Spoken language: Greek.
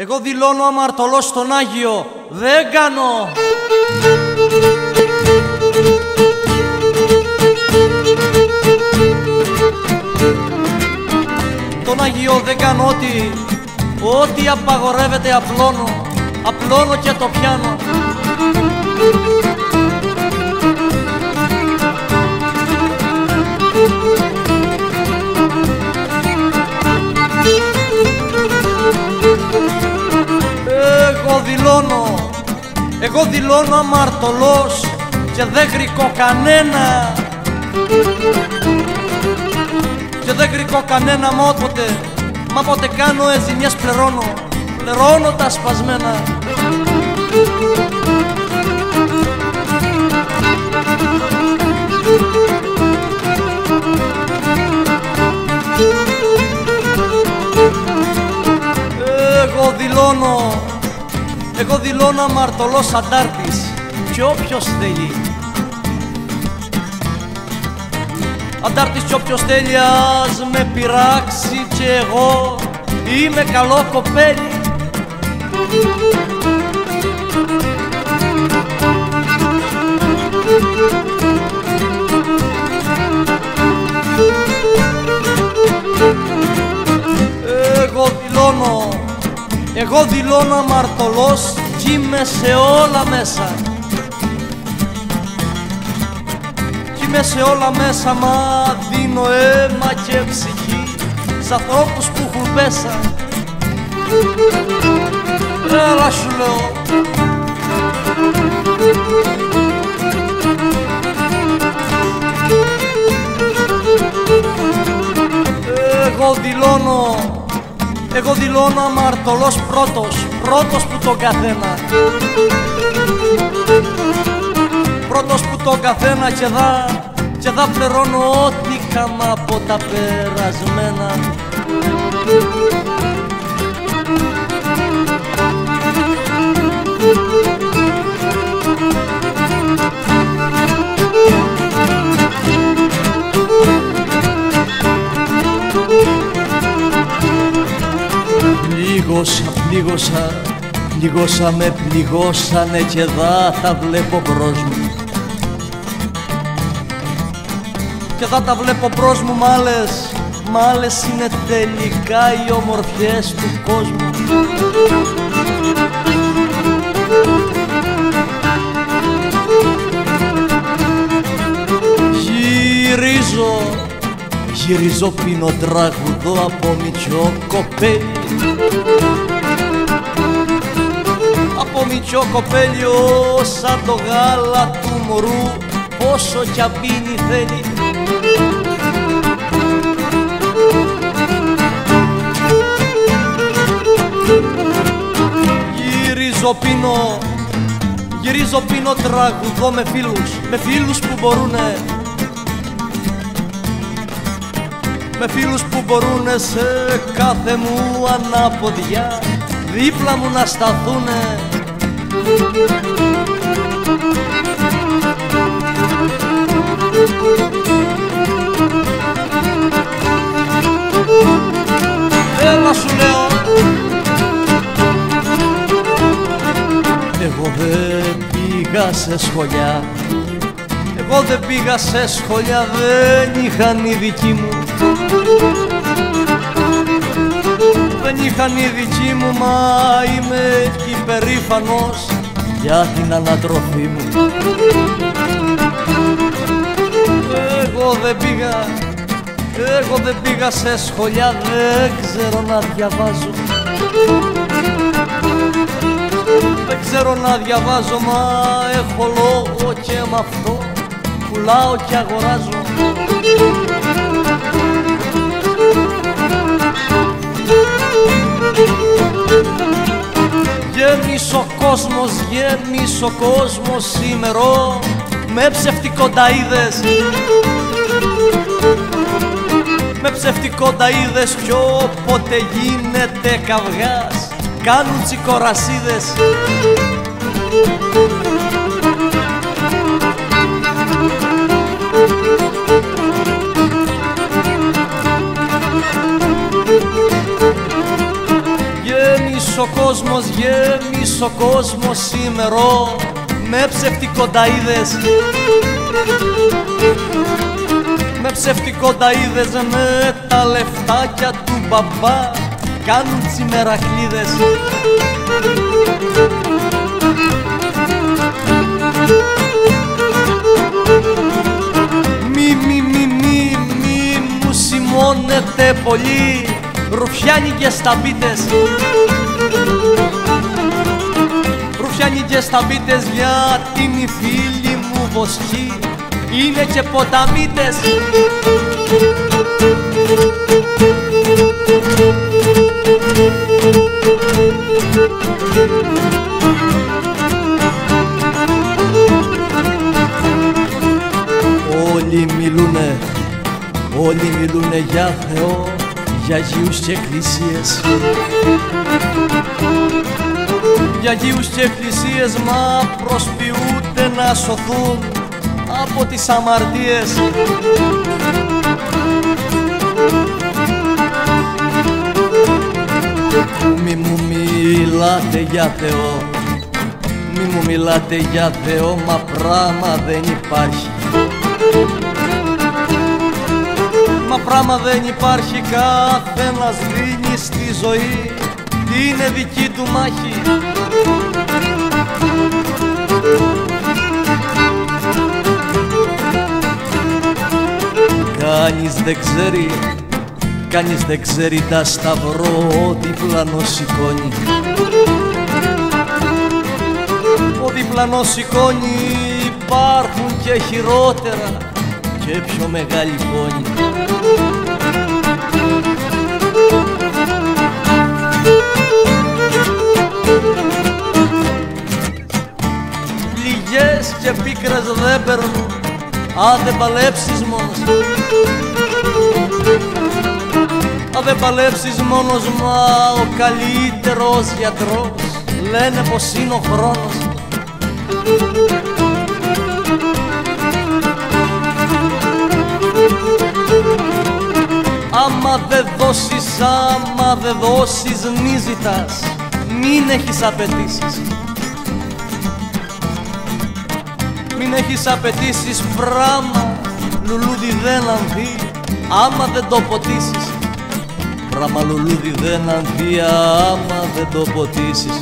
Εγώ δηλώνω αμαρτωλός στον Άγιο, δεν κάνω. Τον Άγιο δεν κάνω ό,τι, ό,τι απαγορεύεται απλώνω, απλώνω και το πιάνω. Εγώ δηλώνω αμαρτωλός και δεν γρικώ κανένα και δεν γρικώ κανένα μα όποτε, μα όποτε κάνω ζημιές πληρώνω, πληρώνω τα σπασμένα. Εγώ δηλώνω, εγώ δηλώνω αμαρτωλός αντάρτης και όποιος θέλει. Αντάρτης κι όποιος θέλει ας με πειράξει και εγώ είμαι καλό κοπέλι. Εγώ δηλώνω, εγώ δηλώνω αμαρτωλός κι είμαι σε όλα μέσα. Κι είμαι σε όλα μέσα μα δίνω αίμα και ψυχή Σ' ανθρώπους που έχουν πέσα. Έλα σου λέω. Εγώ δηλώνω, εγώ δηλώνω αμαρτωλός πρώτος, πρώτος που τον καθένα. Πρώτος που τον καθένα και δα, και δα πληρώνω ό,τι είχαμε από τα περασμένα. Πλήγωσα, πλήγωσα, πληγώσα με πληγώσανε και δα τα βλέπω μπρος μου. Και δα τα βλέπω μπρος μου μ' άλλες, μ' άλλες είναι τελικά οι ομορφιές του κόσμου. Γυρίζω, γυρίζω πίνω τραγουδό από μητσό κοπέλι Από μητσό κοπέλιο σαν το γάλα του μωρού πόσο κι απίνει θέλει. Γυρίζω πίνω, γυρίζω πίνω τραγουδό με φίλους, με φίλους που μπορούνε. Με φίλους που μπορούνε σε κάθε μου αναποδιά δίπλα μου να σταθούνε Έλα σου λέω. Εγώ δεν πήγα σε σχολιά. Εγώ δεν πήγα σε σχολιά δεν είχαν οι δικοί μου. Δεν είχαν οι δικοί μου μα είμαι υπερήφανος για την ανατροφή μου. Εγώ δεν πήγα, εγώ δεν πήγα σε σχολιά δεν ξέρω να διαβάζω. Δεν ξέρω να διαβάζω μα έχω λόγο και με αυτό πουλάω και αγοράζω Γέμισε ο κόσμος, γέμισε ο κόσμος σήμερο με ψευτικονταίδες με ψευτικονταίδες κι όποτε γίνεται καυγάς. Κάνουν τσικορασίδες ο κόσμος, γέμισε ο κόσμος σήμερο. Με ψευτικονταίδες. Με ψευτικονταίδες με τα λεφτάκια του μπαμπά. Κάνουν τσιμερακλίδες Μη, μη, μη, μη, μη μου σημώνετε πολύ. Ρουφιάνικες σταμπίτες Ρουφιάνικες σταμπίτες γιατί οι φίλοι μου βοσκοί είναι και ποταμίτες. Όλοι μιλούνε, όλοι μιλούνε για Θεό, για Αγίους και εκκλησίες. Για Αγίους και εκκλησίες μα προσποιούνται να σωθούν από τις αμαρτίες. Μη μου μιλάτε για Θεό. Μη μου μιλάτε για Θεό Μα πράμα δεν υπάρχει Μα πράμα δεν υπάρχει Καθένας δίνει στη ζωή. Είναι δική του μάχη. Κανείς δεν ξέρει Κανείς δεν ξέρει τα σταυρό διπλανό σηκώνει. Ο διπλανό σηκώνει υπάρχουν και χειρότερα και πιο μεγάλη πόνη και πίκρες δεν περνούν αν δεν παλέψεις μόνος Αν δεν παλέψεις μόνος μα ο καλύτερος γιατρός Λένε πως είναι ο χρόνος. Άμα δεν δώσεις, άμα δεν δώσεις μη ζητάς Μην έχεις απαιτήσεις Μην έχεις απαιτήσεις πράμα Λουλούδι δεν ανθεί άμα δεν το ποτίσεις Πράμα λουλούδι δεν ανθεί άμα δεν το ποτίσεις